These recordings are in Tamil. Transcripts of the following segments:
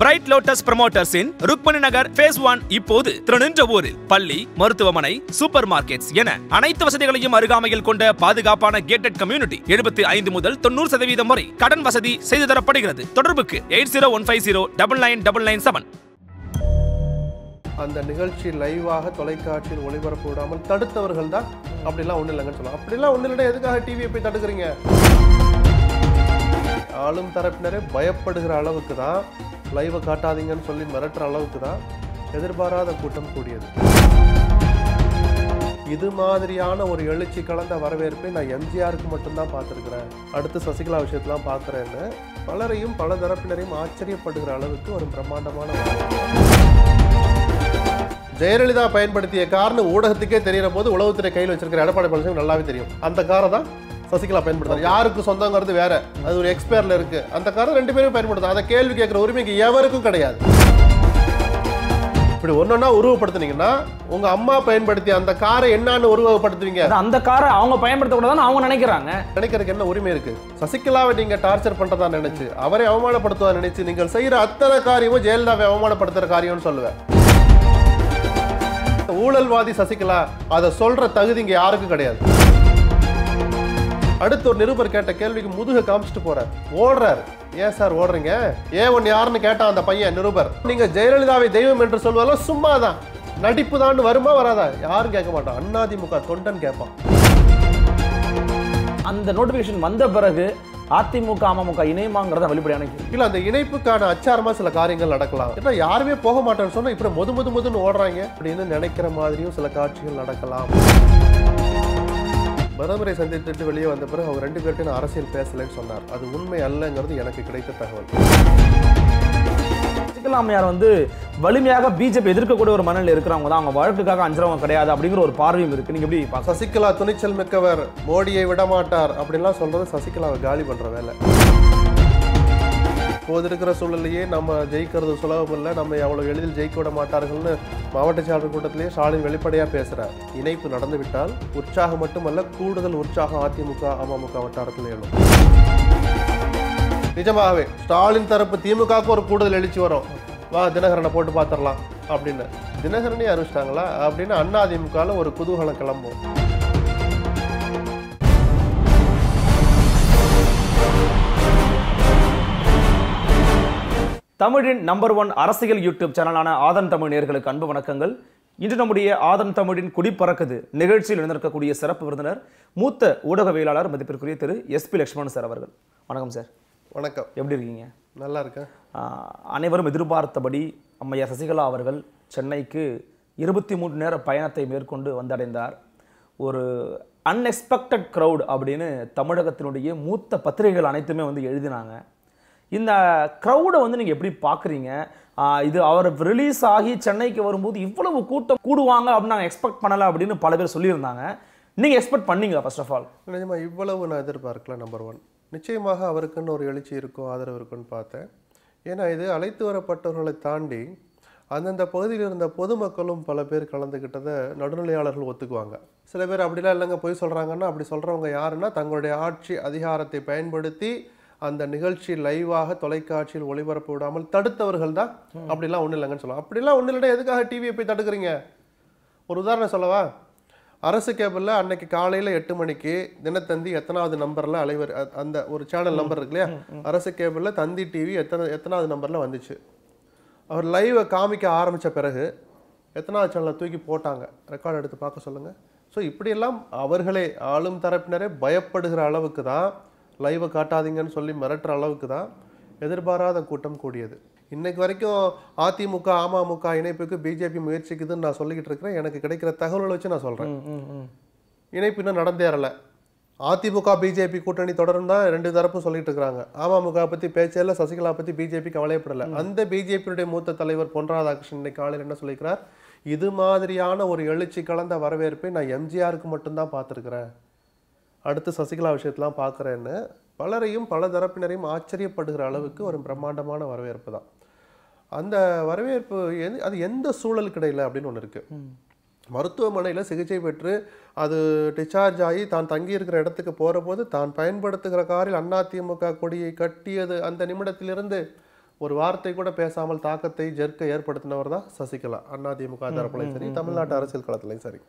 பிரைட் லோட்டஸ் ப்ரமோட்டர்ஸின் ருக்மணி நகர் ஃபேஸ் ஒன் இப்போது திருநின்ற ஊரில். பள்ளி மருத்துவமனை சூப்பர் மார்க்கெட்ஸ் என அனைத்து வசதிகளையும் அருகாமையில் கொண்ட பாதுகாப்பான கேட்டட் கம்யூனிட்டி எழுபத்தி ஐந்து முதல் தொண்ணூறு சதவீதம் வரை கடன் வசதி செய்து தரப்படுகிறது. தொடர்புக்கு eight zero one five zero double nine double nine seven. அந்த நிகழ்ச்சி லைவாக தொலைக்காட்சியில் ஒளிபரப்பு விடாமல் தடுத்தவர்கள் தான். அப்படிலாம் ஒன்றும் இல்லைங்கன்னு சொல்லலாம். அப்படிலாம் ஒன்றும் இல்லைன்னா எதுக்காக டிவியை போய் தடுக்கிறீங்க? ஆளும் தரப்பினரே பயப்படுகிற அளவுக்கு தான் லைவை காட்டாதீங்கன்னு சொல்லி மிரட்டுற அளவுக்கு தான் எதிர்பாராத கூட்டம் கூடியது. இது மாதிரியான ஒரு எழுச்சி கலந்த வரவேற்பை நான் எம்ஜிஆருக்கு மட்டும்தான் பார்த்துருக்குறேன். அடுத்து சசிகலா விஷயத்தெலாம் பார்க்குறேன்னு பலரையும் பல தரப்பினரையும் ஆச்சரியப்படுகிற அளவுக்கு ஒரு பிரம்மாண்டமான ஜெயலலிதா பயன்படுத்திய கார்னு ஊடகத்துக்கே தெரியற போது உளவுத்துறை கையில் வச்சிருக்கிற எடப்பாடி பழனிசாமி நல்லாவே தெரியும். அந்த காரை தான் சசிகலா பயன்படுத்தாரு யாருக்கு சொந்தங்கிறது வேற. அது ஒரு எக்ஸ்பயர்ல இருக்கு. அந்த காரை ரெண்டு பேரும் பயன்படுத்தாங்க அதை கேள்வி கேட்கிற உரிமைக்கு எவருக்கும் கிடையாது. இப்படி ஒன்னொன்னா உருவப்படுத்துனீங்கன்னா உங்க அம்மா பயன்படுத்திய அந்த காரை என்னன்னு உருவகப்படுத்துவீங்க. அது அந்த காரை அவங்க பயன்படுத்தக்கூடாதுன்னு அவங்க நினைக்கிறாங்க. நினைக்கிறதுக்கு என்ன உரிமை இருக்கு? சசிகலாவை நீங்க டார்ச்சர் பண்றதா நினைச்சு அவரை அவமானப்படுத்துவதா நினைச்சு நீங்கள் செய்யற அத்தனை காரியமும் ஜெயலலிதாவை அவமானப்படுத்துற காரியம்னு சொல்லுவேன் ஊழல்வாதி சசிகலா அதை சொல்ற தகுதி இங்க யாருக்கும் கிடையாது. அடுத்து ஒரு நிருபர் கேட்ட கேள்விக்கு முதுக காமிச்சிட்டு போறார். ஓடுறார். ஏன் சார் ஓடுறீங்க? ஏன் ஒன்னு யாருன்னு கேட்டான் அந்த பையன் நிருபர். நீங்க ஜெயலலிதாவை தெய்வம் என்று சொல்வதெல்லாம் சும்மா தான் நடிப்பு தான் வருமா வராதா? யாரும் கேட்க மாட்டான். அண்ணாதிமுக தொண்டன் கேட்பான். அந்த நோட்டிபிகேஷன் வந்த பிறகு அதிமுக அமமுக இணையமாங்கிறத வெளிப்படையான இல்ல அந்த இணைப்புக்கான அச்சாரமா சில காரியங்கள் நடக்கலாம். ஏன்னா யாருமே போக மாட்டேன்னு சொன்னா இப்ப முது முது முதுன்னு ஓடுறாங்க அப்படின்னு நினைக்கிற மாதிரியும் சில காட்சிகள் நடக்கலாம். பிரதமரை சந்தித்துட்டு வெளியே வந்த பிறகு அவங்க ரெண்டு பேர்கிட்ட நான் அரசியல் பேசலைன்னு சொன்னார். அது உண்மை அல்லங்கிறது எனக்கு கிடைத்த தகவல். சசிகலா அம்மையார் வந்து வலிமையாக பிஜேபி எதிர்க்கக்கூடிய ஒரு மனநிலை இருக்கிறவங்க தான். அவங்க வழக்குக்காக அஞ்சுறவங்க கிடையாது அப்படிங்கிற ஒரு பார்வையும் இருக்கு. நீங்க எப்படி சசிகலா துணிச்சல் மிக்கவர் மோடியை விட மாட்டார் அப்படின்லாம் சொல்றது சசிகலாவை காலி பண்ற வேலை. இப்போது இருக்கிற சூழலையே நம்ம ஜெயிக்கிறது சுலபம் இல்லை நம்ம எவ்வளோ எளிதில் ஜெயிக்க விட மாட்டார்கள்னு மாவட்ட செயலாளர் கூட்டத்திலேயே ஸ்டாலின் வெளிப்படையாக பேசுகிறார் இணைப்பு நடந்துவிட்டால் உற்சாகம் மட்டுமல்ல கூடுதல் உற்சாகம் அதிமுக அமமுக வட்டாரத்தில் எழும். நிஜமாகவே ஸ்டாலின் தரப்பு திமுகவுக்கு ஒரு கூடுதல் எழுச்சி வரும். வா தினகரனை போட்டு பார்த்துடலாம் அப்படின்னு. தினகரனே அறிவிச்சிட்டாங்களா? அப்படின்னு அண்ணா அதிமுகவில் ஒரு குதூகலம் கிளம்பும். தமிழின் நம்பர் ஒன் அரசியல் யூடியூப் சேனலான ஆதன் தமிழ் நேயர்களுக்கு அன்பு வணக்கங்கள். இன்று நம்முடைய ஆதன் தமிழின் குடிப்பறக்குது நிகழ்ச்சியில் இருந்திருக்கக்கூடிய சிறப்பு விருந்தினர் மூத்த ஊடகவியலாளர் மதிப்பிற்குரிய திரு எஸ்பி லட்சுமணன் சார் அவர்கள். வணக்கம் சார். வணக்கம். எப்படி இருக்கீங்க? நல்லா இருக்கேன். அனைவரும் எதிர்பார்த்தபடி அம்மையார் சசிகலா அவர்கள் சென்னைக்கு இருபத்தி மூன்று நேர பயணத்தை மேற்கொண்டு வந்தடைந்தார். ஒரு அன்எக்ஸ்பெக்டட் க்ரௌட் அப்படின்னு தமிழகத்தினுடைய மூத்த பத்திரிகைகள் அனைத்துமே வந்து எழுதினாங்க. இந்த க்ரௌடை வந்து நீங்கள் எப்படி பார்க்குறீங்க இது அவர் ரிலீஸ் ஆகி சென்னைக்கு வரும்போது இவ்வளவு கூட்டம் கூடுவாங்க அப்படின்னு நாங்கள் எக்ஸ்பெக்ட் பண்ணலை அப்படின்னு பல பேர் சொல்லியிருந்தாங்க. நீங்கள் எக்ஸ்பெக்ட் பண்ணீங்களா ஃபர்ஸ்ட் ஆஃப் ஆல் நிஜமாக இவ்வளவு நான் எதிர்பார்க்கல நம்பர் ஒன் நிச்சயமாக அவருக்குன்னு ஒரு எழுச்சி இருக்கும் ஆதரவு இருக்குன்னு பார்த்தேன். ஏன்னா இது அழைத்து வரப்பட்டவர்களை தாண்டி அந்தந்த பகுதியில் இருந்த பொதுமக்களும் பல பேர் கலந்துக்கிட்டதை நடுநிலையாளர்கள் ஒத்துக்குவாங்க. சில பேர் அப்படிலாம் இல்லைங்க பொய் சொல்கிறாங்கன்னா அப்படி சொல்கிறவங்க யாருன்னா தங்களுடைய ஆட்சி அதிகாரத்தை பயன்படுத்தி அந்த நிகழ்ச்சி லைவாக தொலைக்காட்சியில் ஒளிபரப்பு விடாமல் தடுத்தவர்கள் தான். அப்படிலாம் ஒன்றும் இல்லைங்கன்னு சொல்லலாம் அப்படிலாம் ஒன்றும் இல்லைன்னா எதுக்காக டிவியை போய் தடுக்கிறீங்க? ஒரு உதாரணம் சொல்லவா? அரசு கேபிளில் அன்னைக்கு காலையில் எட்டு மணிக்கு தினத்தந்தி எத்தனாவது நம்பரில் அலைவர் அந்த ஒரு சேனல் நம்பர் இருக்கு இல்லையா? அரசு கேபிளில் தந்தி டிவி எத்தனை எத்தனாவது நம்பரில் வந்துச்சு. அவர் லைவை காமிக்க ஆரம்பித்த பிறகு எத்தனாவது சேனலை தூக்கி போட்டாங்க. ரெக்கார்ட் எடுத்து பார்க்க சொல்லுங்கள் ஸோ இப்படியெல்லாம் அவர்களே ஆளும் தரப்பினரே பயப்படுகிற அளவுக்கு தான் லைவை காட்டாதீங்கன்னு சொல்லி மிரட்டுற அளவுக்கு தான் எதிர்பாராத கூட்டம் கூடியது. இன்னைக்கு வரைக்கும் அதிமுக அமமுக இணைப்புக்கு பிஜேபி முயற்சிக்குதுன்னு நான் சொல்லிக்கிட்டு இருக்கிறேன். எனக்கு கிடைக்கிற தகவல்களை வச்சு நான் சொல்கிறேன் இணைப்பு இன்னும் நடந்தேறல அதிமுக பிஜேபி கூட்டணி தொடரும் தான் ரெண்டு தரப்பும் சொல்லிட்டு இருக்காங்க அமமுக பத்தி பேச்சே இல்லை சசிகலா பத்தி பிஜேபி கவலைப்படல அந்த பிஜேபியுடைய மூத்த தலைவர் பொன் ராதாகிருஷ்ணன் இன்னைக்கு காலையில் என்ன சொல்லியிருக்கிறார்? இது மாதிரியான ஒரு எழுச்சி கலந்த வரவேற்பை நான் எம்ஜிஆருக்கு மட்டும்தான் பார்த்துருக்கிறேன். அடுத்து சசிகலா விஷயத்தெல்லாம் பார்க்குறேன்னு பலரையும் பல தரப்பினரையும் ஆச்சரியப்படுகிற அளவுக்கு ஒரு பிரம்மாண்டமான வரவேற்பு தான். அந்த வரவேற்பு எது அது எந்த சூழலுக்கு இடையில அப்படின்னு ஒன்று இருக்கு. மருத்துவமனையில் சிகிச்சை பெற்று அது டிஸ்சார்ஜ் ஆகி தான் தங்கியிருக்கிற இடத்துக்கு போகிற போது தான் பயன்படுத்துகிற காரில் அதிமுக கொடியை கட்டியது அந்த நிமிடத்திலிருந்து ஒரு வார்த்தை கூட பேசாமல் தாக்கத்தை ஜெர்க்க ஏற்படுத்தினவர் தான் சசிகலா. அதிமுக தரப்புலையும் சரி தமிழ்நாட்டு அரசியல் களத்துலையும் சரி.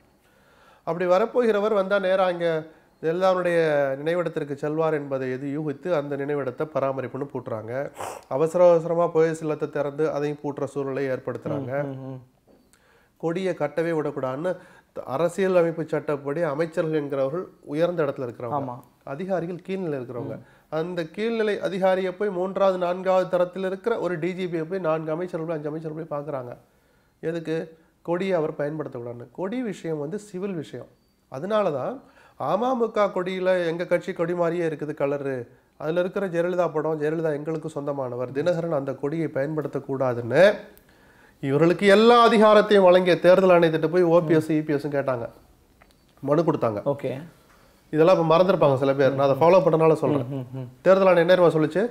அப்படி வரப்போகிறவர் வந்தா நேரா அங்க எல்லாருடைய நினைவிடத்திற்கு செல்வார் என்பதை எது யூகித்து அந்த நினைவிடத்தை பராமரிப்புன்னு பூட்டுறாங்க. அவசர அவசரமா போய் சிலத்தை திறந்து அதையும் பூட்டுற சூழலை ஏற்படுத்துறாங்க. கொடியை கட்டவே விடக்கூடாதுன்னு அரசியல் அமைப்பு சட்டப்படி அமைச்சர்கள் என்கிறவர்கள் உயர்ந்த இடத்துல இருக்கிறவங்க. அதிகாரிகள் கீழ்நிலை இருக்கிறவங்க. அந்த கீழ்நிலை அதிகாரியை போய் மூன்றாவது நான்காவது தரத்தில் இருக்கிற ஒரு டிஜிபியை போய் நான்கு அமைச்சர்கள் அஞ்சு அமைச்சர்கள் போய் பார்க்குறாங்க. எதுக்கு? கொடியை அவர் பயன்படுத்தக்கூடாதுன்னு. கொடி விஷயம் வந்து சிவில் விஷயம். அதனால தான் அமமுக கொடியில் எங்கள் கட்சி கொடி மாதிரியே இருக்குது கலரு. அதில் இருக்கிற ஜெயலலிதா படம் ஜெயலலிதா எங்களுக்கு சொந்தமானவர். தினகரன் அந்த கொடியை பயன்படுத்தக்கூடாதுன்னு இவர்களுக்கு எல்லா அதிகாரத்தையும் வழங்கிய தேர்தல் ஆணையத்திட்ட போய் ஓபிஎஸ் இபிஎஸ் கேட்டாங்க. மனு கொடுத்தாங்க. ஓகே. இதெல்லாம் இப்போ மறந்துருப்பாங்க சில பேர். நான் அதை ஃபாலோ பண்ணனால சொல்றேன். தேர்தல் ஆணையம் என்ன சொல்லுச்சு?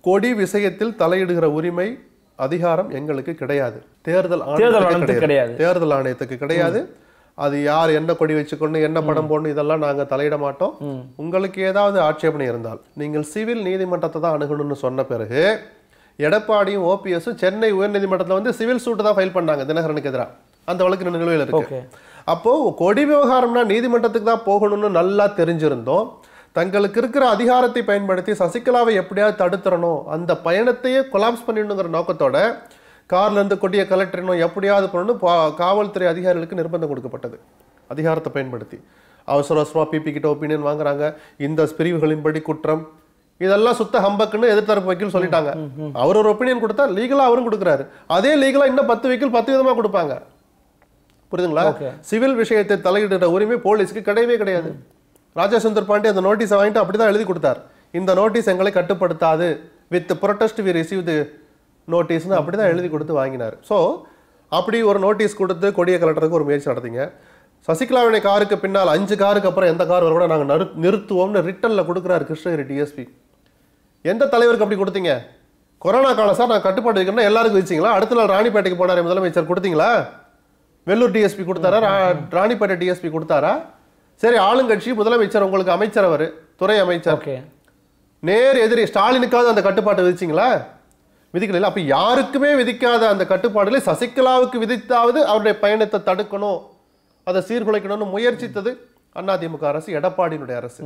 கொடி விஷயத்தில் தலையிடுகிற உரிமை அதிகாரம் எங்களுக்கு கிடையாது. தேர்தல் தேர்தல் ஆணையத்துக்கு கிடையாது. அது யார் என்ன கொடி வச்சுக்கொண்டு என்ன படம் போடணும் இதெல்லாம் நாங்க தலையிட மாட்டோம். உங்களுக்கு ஏதாவது ஆட்சேபனை இருந்தால் நீங்கள் சிவில் நீதிமன்றத்தை தான் அணுகணும்னு சொன்ன பிறகு எடப்பாடியும் ஓபிஎஸும் சென்னை உயர்நீதிமன்றத்துல வந்து சிவில் சூட்டு தான் ஃபைல் பண்ணாங்க தினகரனுக்கு எதிராக அந்த வழக்கு நிலுவையில் இருக்கு. ஓகே. அப்போ கொடி விவகாரம்னா நீதிமன்றத்துக்கு தான் போகணும்னு நல்லா தெரிஞ்சிருந்தோம். தங்களுக்கு இருக்கிற அதிகாரத்தை பயன்படுத்தி சசிகலாவை எப்படியாவது தடுத்துறணும் அந்த பயணத்தையே கொலாப்ஸ் பண்ணிடணுங்கிற நோக்கத்தோட கார்ல இருந்து கொடியை கலெக்டரணும் எப்படியாவது பண்ணணும் காவல்துறை அதிகாரிகளுக்கு நிர்பந்தம் கொடுக்கப்பட்டது. அதிகாரத்தை பயன்படுத்தி. அவசர அவசரமா பிபி கிட்ட ஒப்பீனியன் வாங்குறாங்க. இந்த பிரிவுகளின்படி குற்றம். இதெல்லாம் சுத்த ஹம்பக்குன்னு எதிர்த்தரப்பு வக்கீல் சொல்லிட்டாங்க. அவர் ஒரு ஒப்பீனியன் கொடுத்தா லீகலா அவரும் கொடுக்குறாரு. அதே லீகலா இன்னும் பத்து வக்கீல் பத்து விதமா கொடுப்பாங்க. புரியுதுங்களா. சிவில் விஷயத்தை தலையிடுற உரிமை போலீஸ்க்கு கிடையவே கிடையாது. ராஜா சுந்தர் பாண்டே அந்த நோட்டீஸை வாங்கிட்டு அப்படிதான் எழுதி கொடுத்தார். இந்த நோட்டீஸ் எங்களை கட்டுப்படுத்தாது. With protest we receive the நோட்டீஸ்னு அப்படிதான் எழுதி கொடுத்து வாங்கினார். ஸோ அப்படி ஒரு நோட்டீஸ் கொடுத்து கொடிய கலெக்டருக்கு ஒரு முயற்சி நடத்திங்க. சசிகலாவுடைய காருக்கு பின்னால் அஞ்சு காருக்கு அப்புறம் எந்த கார் வர கூட நாங்கள் நறு நிறுத்துவோம்னு ரிட்டனில் கொடுக்குறாரு கிருஷ்ணகிரி டிஎஸ்பி எந்த தலைவருக்கு அப்படி கொடுத்தீங்க? கொரோனா காலம் சார் நான் கட்டுப்பாடு வைக்கணும்னா எல்லாருக்கும் வச்சிங்களா? அடுத்த நாள் ராணிப்பேட்டைக்கு போனார் முதலமைச்சர் கொடுத்தீங்களா? வெள்ளூர் டிஎஸ்பி கொடுத்தாரா? ரா- ராணிப்பேட்டை டிஎஸ்பி கொடுத்தாரா? சரி ஆளுங்கட்சி முதலமைச்சர் உங்களுக்கு அமைச்சர் அவர் துறை அமைச்சர். ஓகே. நேர் எதிரி ஸ்டாலினுக்காவது அந்த கட்டுப்பாட்டை விதிச்சிங்களா? விதிக்கல. அப்ப யாருக்குமே விதிக்காத அந்த கட்டுப்பாடுகளை சசிகலாவுக்கு விதித்தாவது அவருடைய பயணத்தை தடுக்கணும் அதை சீர்குலைக்கணும்னு முயற்சித்தது அதிமுக அரசு எடப்பாடியினுடைய அரசு.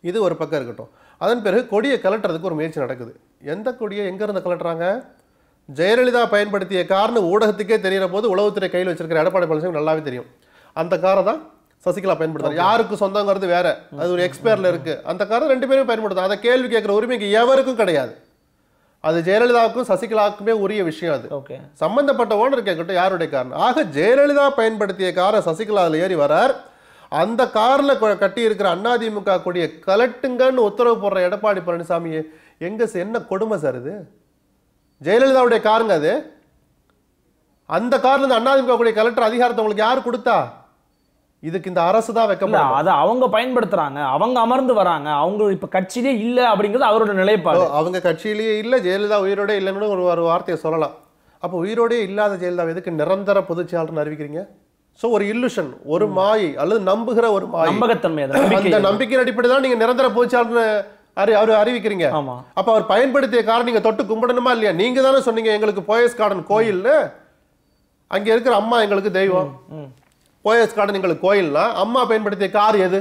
இது ஒரு பக்கம் இருக்கட்டும். அதன் பிறகு கொடியை கலட்டுறதுக்கு ஒரு முயற்சி நடக்குது. எந்த கொடியை எங்க இருந்து கலட்டுறாங்க? ஜெயலலிதா பயன்படுத்திய கார்னு ஊடகத்துக்கே தெரியிற போது உளவுத்துறை கையில் வச்சிருக்கிற எடப்பாடி பழனிசாமி நல்லாவே தெரியும். அந்த காரை தான் சசிகலா பயன்படுத்துறாரு. யாருக்கு சொந்தங்கிறது வேற. அது ஒரு எக்ஸ்பயர்ல இருக்கு. அந்த காரை ரெண்டு பேரும் பயன்படுத்துறாங்க அதை கேள்வி கேட்கிற உரிமைக்கு எவருக்கும் கிடையாது. அது ஜெயலலிதாவுக்கும் சசிகலாவுக்குமே உரிய விஷயம் அது. ஓகே. சம்பந்தப்பட்ட ஓனர் கேட்கட்டும் யாருடைய காரணம்? ஆக ஜெயலலிதா பயன்படுத்திய காரை சசிகலா அதுல ஏறி வரார். அந்த கார்ல கட்டி இருக்கிற அதிமுக கொடிய கலட்டுங்கன்னு உத்தரவு போடுற எடப்பாடி பழனிசாமி எங்க என்ன கொடுமை சார் இது? ஜெயலலிதாவுடைய காருங்க அது. அந்த கார்ல இருந்து அதிமுக கொடிய கலெக்டர் அதிகாரத்தை உங்களுக்கு யார் கொடுத்தா? இதுக்கு இந்த அரசு தான் இல்ல வைக்கப்படும். அத அவங்க பயன்படுத்துறாங்க. அவங்க அமர்ந்து வராங்க. அவங்க இப்ப கட்சியிலே இல்ல அப்படிங்கிறது அவரோட நிலைப்பாடு. அவங்க கட்சியிலேயே இல்ல ஜெயலலிதா உயிரோட இல்லைன்னு ஒரு ஒரு வார்த்தையை சொல்லலாம். அப்போ உயிரோடே இல்லாத ஜெயலலிதா எதுக்கு நிரந்தர பொதுச்செயலாளர்னு அறிவிக்கிறீங்க? சோ ஒரு இல்லுஷன் ஒரு மாயை அல்லது நம்புகிற ஒரு மாயை. நம்பகத்தன்மை அந்த நம்பிக்கையின் அடிப்படை தான் நீங்க நிரந்தர பொதுச்செயலாளர்னு அறி அவர் அறிவிக்கிறீங்க. அப்ப அவர் பயன்படுத்திய காரணம் நீங்க தொட்டு கும்பிடணுமா இல்லையா? நீங்க தானே சொன்னீங்க எங்களுக்கு போயஸ் கார்டன் கோயில்னு. அங்க இருக்கிற அம்மா எங்களுக்கு தெய்வம். போயஸ் கார்டன் எங்களுக்கு கோயில்னா அம்மா பயன்படுத்திய கார் எது?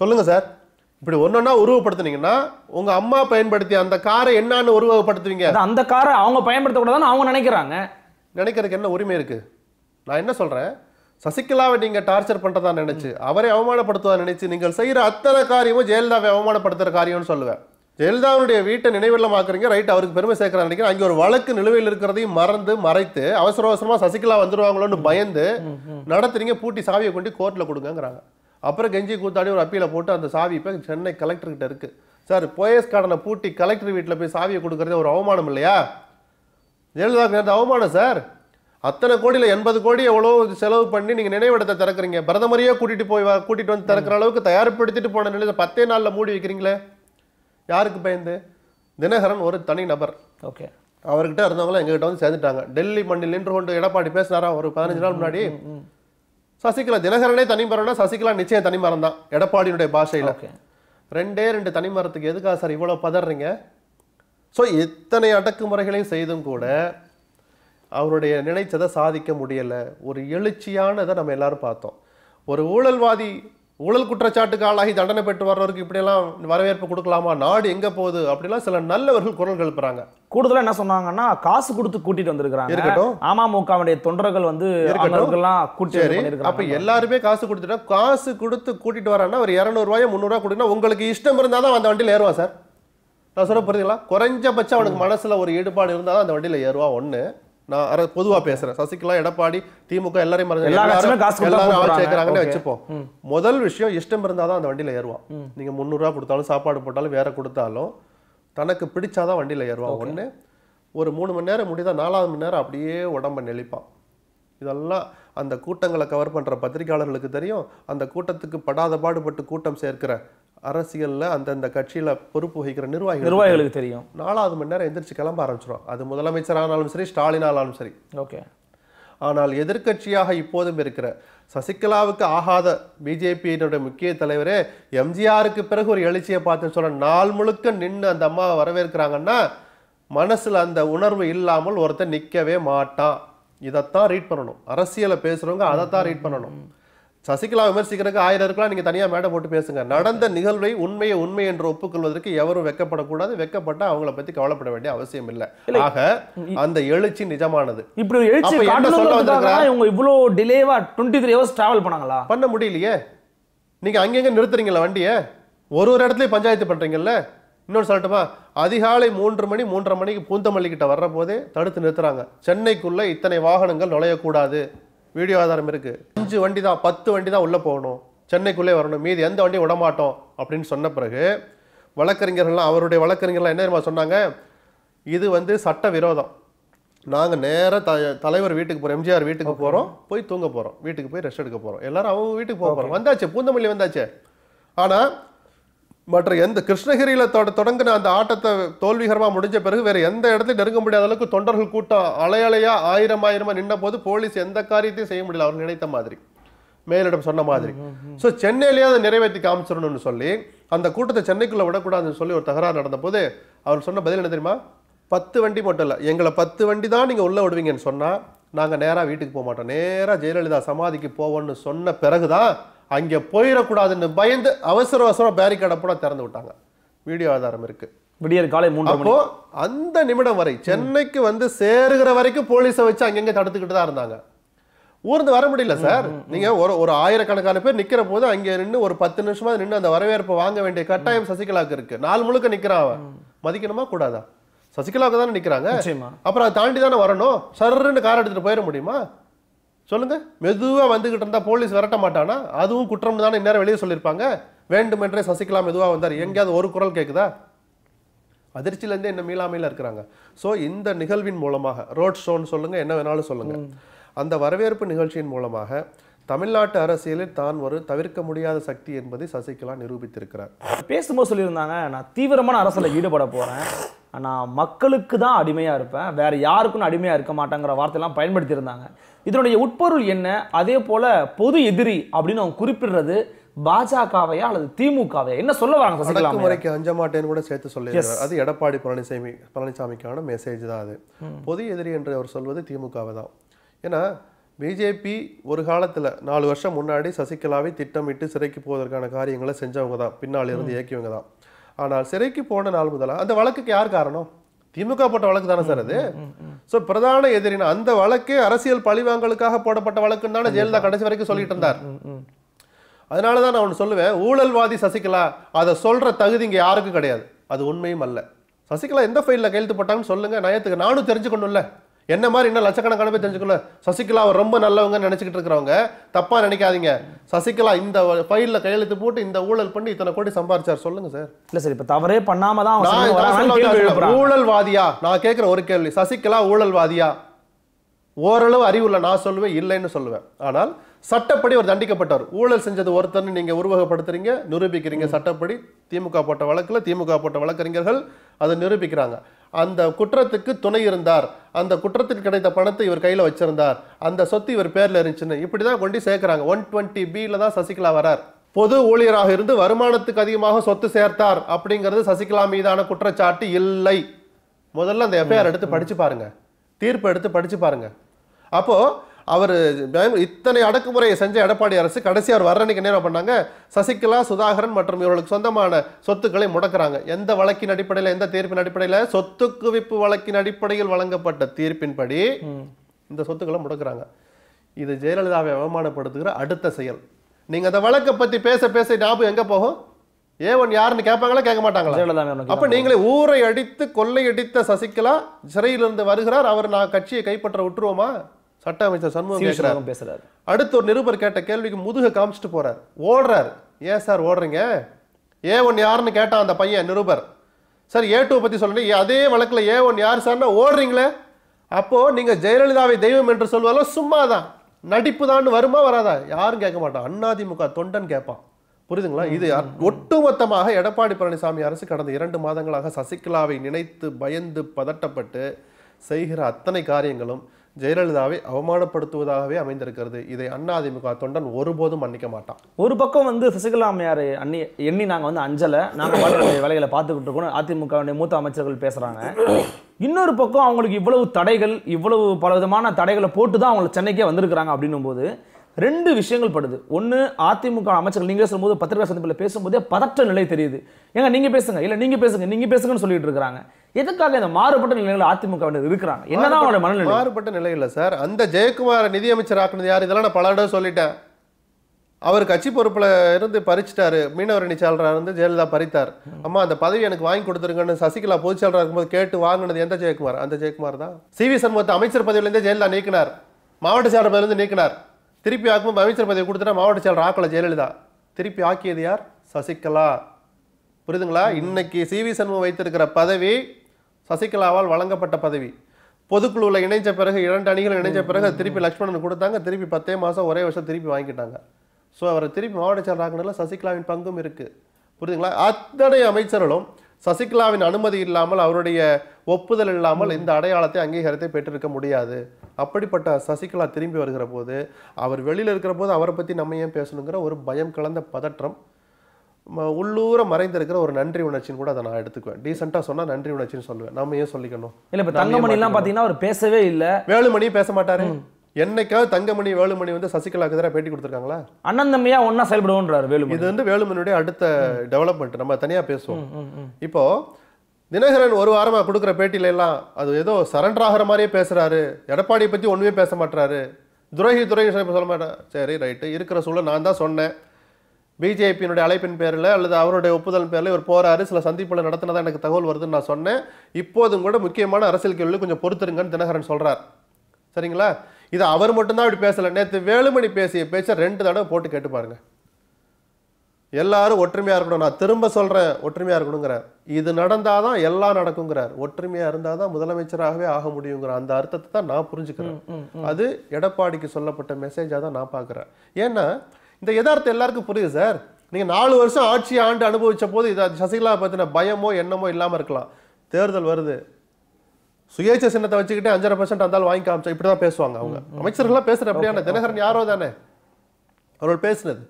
சொல்லுங்க சார். இப்படி ஒன்னொன்னா உருவப்படுத்துனீங்கன்னா உங்க அம்மா பயன்படுத்திய அந்த காரை என்னன்னு உருவகப்படுத்துவீங்க? அது அந்த காரை அவங்க பயன்படுத்தக்கூடாதுன்னு அவங்க நினைக்கிறாங்க. நினைக்கிறதுக்கு என்ன உரிமை இருக்கு? நான் என்ன சொல்றேன்? சசிகலாவை நீங்க டார்ச்சர் பண்றதா நினைச்சு அவரை அவமானப்படுத்துவதா நினைச்சு நீங்கள் செய்யற அத்தனை காரியமும் ஜெயலலிதாவை அவமானப்படுத்துற காரியம்னு சொல்லுவேன். ஜெயலலிதாவுடைய வீட்டை நினைவில்லமாக்குறீங்க ரைட் அவருக்கு பெருமை சேர்க்கறா நினைக்கிறேன். அங்கே ஒரு வழக்கு நிலுவையில் இருக்கிறதையும் மறந்து மறைத்து அவசர அவசரமாக சசிகலா வந்துடுவாங்களோன்னு பயந்து நடத்துறீங்க. பூட்டி சாவியை கொண்டு கோர்ட்டில் கொடுங்கங்கிறாங்க. அப்புறம் கெஞ்சி கூத்தாடி ஒரு அப்பீலை போட்டு அந்த சாவி இப்போ சென்னை கலெக்டர்கிட்ட இருக்குது சார் போயஸ் கார்டனை பூட்டி கலெக்டர் வீட்டில் போய் சாவியை கொடுக்குறது ஒரு அவமானம் இல்லையா? ஜெயலலிதாவுக்கு நேர்ந்த அவமானம் சார். அத்தனை கோடியில் எண்பது கோடி எவ்வளோ செலவு பண்ணி நீங்கள் நினைவிடத்தை திறக்கிறீங்க. பிரதமரையே கூட்டிகிட்டு போய் கூட்டிகிட்டு வந்து திறக்கிற அளவுக்கு தயார்படுத்திட்டு போன நிலையில் பத்தே நாளில் மூடி வைக்கிறீங்களே. யாருக்கு பயந்து? தினகரன் ஒரு தனி நபர். ஓகே. அவர்கிட்ட இருந்தவங்களாம் எங்ககிட்ட வந்து சேர்ந்துட்டாங்க. டெல்லி மண்ணில் நின்று கொண்டு எடப்பாடி பேசினாரா? ஒரு பதினஞ்சு நாள் முன்னாடி. சசிகலா தினகரனே தனிமரம்னா சசிகலா நிச்சயம் தனிமரம் தான். எடப்பாடியினுடைய பாஷையில். ரெண்டே ரெண்டு தனிமரத்துக்கு எதுக்காக சார் இவ்வளோ பதறீங்க? ஸோ இத்தனை அடக்குமுறைகளையும் செய்தும் கூட அவருடைய நினைச்சதை சாதிக்க முடியல. ஒரு எழுச்சியானதை நம்ம எல்லாரும் பார்த்தோம். ஒரு ஊழல்வாதி ஊழல் குற்றச்சாட்டுக்கு ஆளாகி தண்டனை பெற்று வர்றவருக்கு இப்படியெல்லாம் வரவேற்பு கொடுக்கலாமா? நாடு எங்க போகுது? அப்படிலாம் சில நல்லவர்கள் குரல் எழுப்புறாங்க. கூடுதலா என்ன சொன்னாங்கன்னா காசு கொடுத்து கூட்டிட்டு வந்திருக்காங்க இருக்கட்டும். அமமுகவுடைய தொண்டர்கள் வந்து இருக்கட்டும். அவங்களுக்கெல்லாம் கூட்டி சரி அப்ப எல்லாருமே காசு கொடுத்துட்டா காசு கொடுத்து கூட்டிட்டு வரான்னா ஒரு இரநூறுவாயோ முந்நூறுவா கொடுத்தா உங்களுக்கு இஷ்டம் இருந்தால் தான் அந்த வண்டியில் ஏறுவான் சார். நான் சொல்ல புரியுதுங்களா? குறைஞ்சபட்சம் அவனுக்கு மனசுல ஒரு ஈடுபாடு இருந்தால் தான் அந்த வண்டியில் ஏறுவான் ஒண்ணு. நான் அர- பொதுவா பேசுறேன். சசிகலா எடப்பாடி திமுக எல்லாரையும். சேர்க்கறாங்கன்னு. வச்சுப்போம். முதல் விஷயம் இஷ்டம் இருந்தால் தான் அந்த வண்டியில் ஏறுவான் நீங்க முந்நூறுரூவா கொடுத்தாலும் சாப்பாடு போட்டாலும் வேற கொடுத்தாலும் தனக்கு பிடிச்சாதான் வண்டியில் ஏறுவான் ஒண்ணு ஒரு மூணு மணி நேரம் முடிதா நாலாவது மணி நேரம் அப்படியே உடம்ப நெளிப்பான் இதெல்லாம் அந்த கூட்டங்களை கவர் பண்ற பத்திரிக்கையாளர்களுக்கு தெரியும். அந்த கூட்டத்துக்கு படாத பாடுபட்டு கூட்டம் சேர்க்கிற அரசியல்ல அந்தந்த கட்சியில பொறுப்பு வகிக்கிற நிர்வாகிகள் நிர்வாகிகளுக்கு தெரியும். நாலாவது மணி நேரம் எந்திரிச்சு கிளம்ப ஆரம்பிச்சிடும் அது முதலமைச்சர் ஆனாலும் சரி ஸ்டாலின் ஆனாலும் சரி. ஓகே. ஆனால் எதிர்க்கட்சியாக இப்போதும் இருக்கிற சசிகலாவுக்கு ஆகாத பிஜேபியினுடைய முக்கிய தலைவரே எம்ஜிஆருக்கு பிறகு ஒரு எழுச்சியை பார்த்து சொல்ற நாள் முழுக்க நின்று அந்த அம்மாவை வரவேற்கிறாங்கன்னா மனசுல அந்த உணர்வு இல்லாமல் ஒருத்தன் நிக்கவே மாட்டான். இதைத்தான் ரீட் பண்ணணும். அரசியலை பேசுறவங்க அதைத்தான் ரீட் பண்ணணும். சசிகலா விமர்சிக்கிறதுக்கு ஆயிரம் இருக்கலாம். நீங்க தனியா மேடை போட்டு பேசுங்க. நடந்த நிகழ்வை உண்மையை உண்மை என்று ஒப்புக்கொள்வதற்கு எவரும் வெக்கப்படக்கூடாது. வெக்கப்பட்டா அவங்கள பத்தி கவலைப்பட வேண்டிய அவசியம் இல்லை. ஆக அந்த எழுச்சி நிஜமானது. இப்படி எழுச்சி சொல்ல இவங்க இவ்வளோ டிலேவா டுவெண்ட்டி த்ரீ ஹவர்ஸ் டிராவல் பண்ணாங்களா? பண்ண முடியலையே. நீங்க அங்கங்க நிறுத்துறீங்களா வண்டியை? ஒரு ஒரு இடத்துலயும் பஞ்சாயத்து பண்றீங்கல்ல? இன்னொரு சொல்லட்டுமா? அதிகாலை மூன்று மணி மூன்றரை மணிக்கு பூந்தமல்லி கிட்ட வர்ற போதே தடுத்து நிறுத்துறாங்க. சென்னைக்குள்ள இத்தனை வாகனங்கள் நுழையக்கூடாது. வீடியோ ஆதாரம் இருக்கு. அஞ்சு வண்டி தான் பத்து வண்டி தான் உள்ள போகணும். சென்னைக்குள்ளே வரணும். மீதி எந்த வண்டியும் விடமாட்டோம் அப்படின்னு சொன்ன பிறகு வழக்கறிஞர்கள்லாம் அவருடைய வழக்கறிஞர்லாம் என்ன தெரியுமா சொன்னாங்க? இது வந்து சட்ட விரோதம் நாங்க நேரா த தலைவர் வீட்டுக்கு போறோம் எம்ஜிஆர் வீட்டுக்கு போறோம் போய் தூங்க போறோம். வீட்டுக்கு போய் ரெஸ்ட் எடுக்க போறோம். எல்லாரும் அவங்க வீட்டுக்கு போக போறோம். வந்தாச்சு பூந்தமல்லி வந்தாச்சு. ஆனா மற்ற எந்த கிருஷ்ணகிரியில தொட தொடங்கின அந்த ஆட்டத்தை தோல்விகரமா முடிஞ்ச பிறகு வேற எந்த இடத்தையும் நெருங்க முடியாத அளவுக்கு தொண்டர்கள் கூட்டம் அலையலையா ஆயிரம் ஆயிரமா நின்ன போது போலீஸ் எந்த காரியத்தையும் செய்ய முடியல. அவர் நினைத்த மாதிரி. மேலிடம் சொன்ன மாதிரி. சோ சென்னையிலேயே அதை நிறைவேற்றி காமிச்சிடணும்னு சொல்லி அந்த கூட்டத்தை சென்னைக்குள்ள விடக்கூடாதுன்னு சொல்லி ஒரு தகராறு நடந்த போது அவர் சொன்ன பதில் என்ன தெரியுமா? பத்து வண்டி மட்டும் இல்லை எங்களை பத்து வண்டி தான் நீங்க உள்ள விடுவீங்கன்னு சொன்னா நாங்க நேரா வீட்டுக்கு போக மாட்டோம். நேரா ஜெயலலிதா சமாதிக்கு போவோம்னு சொன்ன பிறகுதான் அங்க போயிடக்கூடாதுன்னு பயந்து அவசர அவசரம் பேரிகார்டை கூட திறந்து விட்டாங்க. வீடியோ ஆதாரம் இருக்கு. விடியற் காலை மணி அப்போ அந்த நிமிடம் வரை சென்னைக்கு வந்து சேருகிற வரைக்கும் போலீஸை வச்சு அங்கங்க தடுத்துக்கிட்டு தான் இருந்தாங்க. ஊர்ந்து வர முடியல சார். நீங்க ஒரு ஒரு ஆயிரக்கணக்கான பேர் நிக்கிற போது அங்க நின்னு ஒரு பத்து நிமிஷமா நின்னு அந்த வரவேற்பை வாங்க வேண்டிய கட்டாயம் சசிகலாவுக்கு இருக்கு. நாள் முழுக்க நிக்கிறான் அவன். மதிக்கணுமா கூடாதா? சசிகலாவுக்கு தானே நிக்கிறாங்க. அப்புறம் அதை தாண்டி தானே வரணும்? சர்ன்னு கார் எடுத்துட்டு போயிட முடியுமா? சொல்லுங்க. மெதுவா வந்துகிட்டு இருந்தா போலீஸ் விரட்ட மாட்டானா? அதுவும் குற்றம் தானே இந்நேரம் வெளியே சொல்லியிருப்பாங்க. வேண்டுமென்றே சசிகலா மெதுவா வந்தார். எங்கேயாவது ஒரு குரல் கேக்குதா? அதிர்ச்சியிலேருந்தே என்ன மீளாமையில் இருக்கிறாங்க. ஸோ இந்த நிகழ்வின் மூலமாக ரோட் ஷோன்னு சொல்லுங்க என்ன வேணாலும் சொல்லுங்க. அந்த வரவேற்பு நிகழ்ச்சியின் மூலமாக தமிழ்நாட்டு அரசியலில் தான் ஒரு தவிர்க்க முடியாத சக்தி என்பதை சசிகலா நிரூபித்திருக்கிறார். பேசும்போது சொல்லியிருந்தாங்க நான் தீவிரமான அரசியல ஈடுபட போறேன். நான் மக்களுக்கு தான் அடிமையா இருப்பேன். வேற யாருக்கும் அடிமையா இருக்க மாட்டேங்கிற வார்த்தையெல்லாம் பயன்படுத்தியிருந்தாங்க. இதனுடைய உட்பொருள் என்ன? அதே போல பொது எதிரி அப்படின்னு அவங்க குறிப்பிடுறது பாஜகவையா அல்லது திமுகவையா? என்ன சொல்ல வராங்க சசிகலா? அடக்குமுறைக்கு அஞ்ச மாட்டேன்னு கூட சேர்த்து சொல்லியிருக்கார் அது எடப்பாடி பழனிசாமி பழனிசாமிக்கான மெசேஜ் தான் அது. பொது எதிரி என்று அவர் சொல்வது திமுகவை தான். ஏன்னா பிஜேபி ஒரு காலத்துல நாலு வருஷம் முன்னாடி சசிகலாவை திட்டமிட்டு சிறைக்கு போவதற்கான காரியங்களை செஞ்சவங்க தான். பின்னால் இருந்து இயக்கியவங்க தான். ஆனால் சிறைக்கு போன நாள் முதலா அந்த வழக்குக்கு யார் காரணம்? திமுக போட்ட வழக்கு தானே சார் அது? சோ பிரதான எதிரினா அந்த வழக்கே அரசியல் பழிவாங்கலுக்காக போடப்பட்ட வழக்குன்னு தானே ஜெயலலிதா கடைசி வரைக்கும் சொல்லிட்டு இருந்தார். அதனால தான் நான் ஒன்று சொல்லுவேன் ஊழல்வாதி சசிகலா அதை சொல்ற தகுதி இங்க யாருக்கும் கிடையாது. அது உண்மையும் அல்ல. சசிகலா எந்த ஃபைல்ல கையெழுத்து போட்டாங்கன்னு சொல்லுங்க நயத்துக்கு நானும் தெரிஞ்சுக்கணும்ல. என்ன மாதிரி இன்னும் லட்சக்கணக்கான பேர் தெரிஞ்சுக்கல? சசிகலா அவர் ரொம்ப நல்லவங்க நினைச்சுக்கிட்டு இருக்கிறவங்க தப்பா நினைக்காதீங்க. சசிகலா இந்த ஃபைல்ல கையெழுத்து போட்டு இந்த ஊழல் பண்ணி இத்தனை கோடி சம்பாரிச்சார். சொல்லுங்க சார் இல்ல சார் இப்ப தவறே பண்ணாம தான். ஊழல்வாதியா? நான் கேட்கிற ஒரு கேள்வி. சசிகலா ஊழல்வாதியா? ஓரளவு அறிவுள்ள நான் சொல்லுவேன் இல்லைன்னு சொல்லுவேன். ஆனால் சட்டப்படி ஒரு தண்டிக்கப்பட்டவர் ஊழல் செஞ்சது ஒருத்தர்னு நீங்க உருவகப்படுத்துறீங்க நிரூபிக்கிறீங்க சட்டப்படி. திமுக போட்ட வழக்குல திமுக போட்ட வழக்கறிஞர்கள் அதை நிரூபிக்கிறாங்க. அந்த குற்றத்துக்கு துணை இருந்தார். அந்த குற்றத்துக்கு கிடைத்த பணத்தை இவர் கையில வச்சிருந்தார். அந்த சொத்து இவர் பேர்ல இருந்துச்சுன்னு இப்படிதான் கொண்டு சேர்க்கிறாங்க. ஒன் டுவெண்ட்டி பில தான் சசிகலா வரார். பொது ஊழியராக இருந்து வருமானத்துக்கு அதிகமாக சொத்து சேர்த்தார் அப்படிங்கிறது சசிகலா மீதான குற்றச்சாட்டு இல்லை. முதல்ல அந்த எஃப்ஐஆர் எடுத்து படிச்சு பாருங்க. தீர்ப்பு எடுத்து படிச்சு பாருங்க. அப்போ அவர் இத்தனை அடக்குமுறையை செஞ்ச எடப்பாடி அரசு கடைசி அவர் வர்ற அன்னைக்கு என்ன பண்ணாங்க? சசிகலா சுதாகரன் மற்றும் இவர்களுக்கு சொந்தமான சொத்துக்களை முடக்குறாங்க. எந்த வழக்கின் அடிப்படையில் எந்த தீர்ப்பின் அடிப்படையில்? சொத்து குவிப்பு வழக்கின் அடிப்படையில் வழங்கப்பட்ட தீர்ப்பின்படி இந்த சொத்துக்களை முடக்குறாங்க. இது ஜெயலலிதாவை அவமானப்படுத்துகிற அடுத்த செயல். நீங்க அந்த வழக்கை பத்தி பேச பேச ஞாபகம் எங்க போகும்? ஏ ஒன் யாருன்னு கேட்பாங்களா கேட்க மாட்டாங்களா? அப்ப நீங்களே ஊரை அடித்து கொள்ளையடித்த சசிகலா சிறையிலிருந்து வருகிறார். அவர் நான் கட்சியை கைப்பற்ற விட்டுருவோமா? சட்ட அமைச்சர் சண்முகம். கேட்கிறார் பேசுறாரு. அடுத்து ஒரு நிருபர் கேட்ட கேள்விக்கு முதுக காமிச்சிட்டு போறார். ஓடுறார். ஏன் சார் ஓடுறீங்க? ஏ ஒன் யாருன்னு கேட்டான் அந்த பையன் நிருபர். சார் ஏ டூ பத்தி சொல்றேன் அதே வழக்குல ஏ ஒன் யார் சார்னா ஓடுறீங்களே? அப்போ நீங்க ஜெயலலிதாவை தெய்வம் என்று சொல்வதெல்லாம் சும்மாதான். நடிப்பு தான் வருமா வராதா? யாரும் கேட்க மாட்டான். அதிமுக தொண்டன் கேட்பான். புரியுதுங்களா? இது ஒட்டுமொத்தமாக எடப்பாடி பழனிசாமி அரசு கடந்த இரண்டு மாதங்களாக சசிகலாவை நினைத்து பயந்து பதட்டப்பட்டு செய்கிற அத்தனை காரியங்களும் ஜெயலலிதாவை அவமானப்படுத்துவதாகவே அமைந்திருக்கிறது. இதை அதிமுக தொண்டன் ஒருபோதும் மன்னிக்க மாட்டான். ஒரு பக்கம் வந்து சசிகலா அம்மையார் அண்ணி எண்ணி நாங்கள் வந்து அஞ்சலை நாங்கள் வேலைகளை பார்த்துக்கிட்டு இருக்கோம் அதிமுகவுடைய மூத்த அமைச்சர்கள் பேசுகிறாங்க இன்னொரு பக்கம் அவங்களுக்கு இவ்வளவு தடைகள் இவ்வளவு பல விதமான தடைகளை போட்டு தான் அவங்களை சென்னைக்கே வந்திருக்கிறாங்க அப்படின்னும் போது ரெண்டு விஷயங்கள் படுது. ஒன்று அதிமுக அமைச்சர்கள் நீங்களே சொல்லும்போது பத்திரிகா சந்திப்பில் பேசும்போதே பதற்ற நிலை தெரியுது. ஏங்க நீங்கள் பேசுங்க. இல்லை நீங்கள் பேசுங்க. நீங்கள் பேசுங்கன்னு சொல்லிட்டு இருக்கிறாங்க. எதுக்காக இந்த மாறுபட்ட நிலைகள் அதிமுக இருக்கிறாங்க? என்னதான் அவங்களோட மனநிலை? மாறுபட்ட நிலை இல்லை சார். அந்த ஜெயக்குமாரை நிதியமைச்சர் ஆக்குனது யார்? இதெல்லாம் நான் பல தடவை சொல்லிட்டேன். அவர் கட்சி பொறுப்புல இருந்து பறிச்சிட்டாரு. மீனவர் செயலராக இருந்து ஜெயலலிதா பறித்தார். அம்மா அந்த பதவி எனக்கு வாங்கி கொடுத்துருங்கன்னு சசிகலா பொதுச் செயலராக இருக்கும்போது கேட்டு வாங்கினது எந்த ஜெயக்குமார்? அந்த ஜெயக்குமார் தான். சி வி சண்முகத்தை அமைச்சர் பதவியிலேருந்தே ஜெயலலிதா நீக்கினார். மாவட்ட செயலர் பதவியிலிருந்து நீக்கினார். திருப்பி ஆக்கும்போது அமைச்சர் பதவி கொடுத்துட்டா மாவட்ட செயலர் ஆக்கல ஜெயலலிதா. திருப்பி ஆக்கியது யார்? சசிகலா. புரியுதுங்களா? இன்னைக்கு சி வி சண்முகம் வைத்திருக்கிற பதவி சசிகலாவால் வழங்கப்பட்ட பதவி. பொதுக்குழுவில் இணைஞ்ச பிறகு இரண்டு அணிகள் இணைஞ்ச பிறகு திருப்பி லக்ஷ்மணன் கொடுத்தாங்க. திருப்பி பத்தே மாதம் ஒரே வருஷம் திருப்பி வாங்கிட்டாங்க. ஸோ அவரை திருப்பி மாவட்ட செயலர் ஆக்கினதுல சசிகலாவின் பங்கும் இருக்குது புரியுதுங்களா? அத்தனை அமைச்சர்களும் சசிகலாவின் அனுமதி இல்லாமல் அவருடைய ஒப்புதல் இல்லாமல் இந்த அடையாளத்தை அங்கீகாரத்தை பெற்றிருக்க முடியாது. அப்படிப்பட்ட சசிகலா திரும்பி வருகிற போது அவர் வெளியில் இருக்கிற போது அவரை பற்றி நம்ம ஏன் பேசணுங்கிற ஒரு பயம் கலந்த பதற்றம் உள்ளூர மறைந்திருக்கிற ஒரு நன்றி உணர்ச்சின்னு கூட அதை நான் எடுத்துக்குவேன். டீசெண்டாக சொன்னா நன்றி உணர்ச்சின்னு சொல்லுவேன். நம்ம ஏன் சொல்லிக்கணும்? இல்ல இப்ப தங்கமணி எல்லாம் பாத்தீங்கன்னா அவர் பேசவே இல்ல. வேலுமணி பேச மாட்டாரு. என்னைக்காவது தங்கமணி வேலுமணி வந்து சசிகலாக்கு எதிராக பேட்டி கொடுத்துருக்காங்களா? அண்ணன் தம்பியா ஒன்னா செயல்படுவோன்றாரு வேலுமணி. இது வந்து வேலுமணியுடைய அடுத்த டெவலப்மெண்ட் நம்ம தனியா பேசுவோம். இப்போ தினகரன் ஒரு வாரமா கொடுக்குற பேட்டியில எல்லாம் அது ஏதோ சரண்டர் ஆகிற மாதிரியே பேசுறாரு. எடப்பாடியை பத்தி ஒண்ணுமே பேச மாட்டாரு துரோகி துரோகி சொல்ல சொல்ல மாட்டேன் சரி ரைட்டு இருக்கிற சூழல் நான் தான் சொன்னேன். பிஜேபியினுடைய அழைப்பின் பேரில் அல்லது அவருடைய ஒப்புதல் பேரில் இவர் போறாரு சில சந்திப்புகளை நடத்தினதா எனக்கு தகவல் வருதுன்னு நான் சொன்னேன். இப்போதும் கூட முக்கியமான அரசியல் கேள்வி கொஞ்சம் பொறுத்துருங்கன்னு தினகரன் சொல்றார். சரிங்களா? இது அவர் மட்டும்தான் இப்படி பேசல. நேத்து வேலுமணி பேசிய பேச்சை ரெண்டு தடவை போட்டு கேட்டு பாருங்க. எல்லாரும் ஒற்றுமையா இருக்கணும். நான் திரும்ப சொல்றேன் ஒற்றுமையா இருக்கணுங்கிறார். இது நடந்தாதான் எல்லாம் நடக்குங்கிறார். ஒற்றுமையா இருந்தாதான் முதலமைச்சராகவே ஆக முடியுங்கிற அந்த அர்த்தத்தை தான் நான் புரிஞ்சுக்கிறேன். அது எடப்பாடிக்கு சொல்லப்பட்ட மெசேஜா தான் நான் பார்க்கிறேன். ஏன்னா இந்த யதார்த்தம் எல்லாருக்கும் புரியுது சார். நீங்க நாலு வருஷம் ஆட்சி ஆண்டு அனுபவிச்ச போது இதை சசிகலா பத்தின பயமோ எண்ணமோ இல்லாம இருக்கலாம். தேர்தல் வருது. சுயேட்சை சின்னத்தை வச்சுக்கிட்டு அஞ்சரை பர்சன்ட் அந்த ஆள் வாங்கி காமிச்சா இப்படி தான் பேசுவாங்க அவங்க. அமைச்சர்கள்லாம் பேசுற அப்படியான தினகரன் யாரோ தானே? அவர்கள் பேசுனது.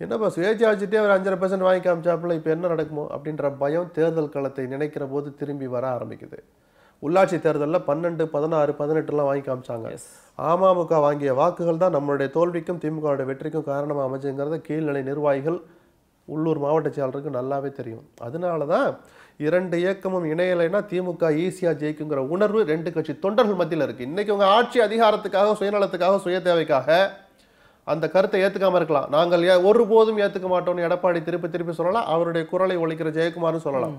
என்னப்பா சுயேட்சை வச்சுட்டே ஒரு அஞ்சரை பர்சன்ட் வாங்கி காமிச்சாப்புல இப்போ என்ன நடக்குமோ அப்படின்ற பயம் தேர்தல் களத்தை நினைக்கிற போது திரும்பி வர ஆரம்பிக்குது. உள்ளாட்சி தேர்தலில் பன்னெண்டு பதினாறு பதினெட்டுலாம் வாங்கி காமிச்சாங்க. அமமுக வாங்கிய வாக்குகள் தான் நம்மளுடைய தோல்விக்கும் திமுகவுடைய வெற்றிக்கும் காரணமாக அமைஞ்சுங்கிறத கீழ்நிலை நிர்வாகிகள் உள்ளூர் மாவட்ட செயலருக்கு நல்லாவே தெரியும். அதனால தான் இரண்டு இயக்கமும் இணையலைன்னா திமுக ஈஸியாக ஜெயிக்குங்கிற உணர்வு ரெண்டு கட்சி தொண்டர்கள் மத்தியில் இருக்கு. இன்னைக்கு உங்க ஆட்சி அதிகாரத்துக்காக சுயநலத்துக்காக சுய தேவைக்காக அந்த கருத்தை ஏத்துக்காம இருக்கலாம். நாங்கள் ஏ- ஒருபோதும் ஏத்துக்க மாட்டோம்னு எடப்பாடி திருப்பி திருப்பி சொல்லலாம். அவருடைய குரலை ஒலிக்கிற ஜெயக்குமாரும் சொல்லலாம்.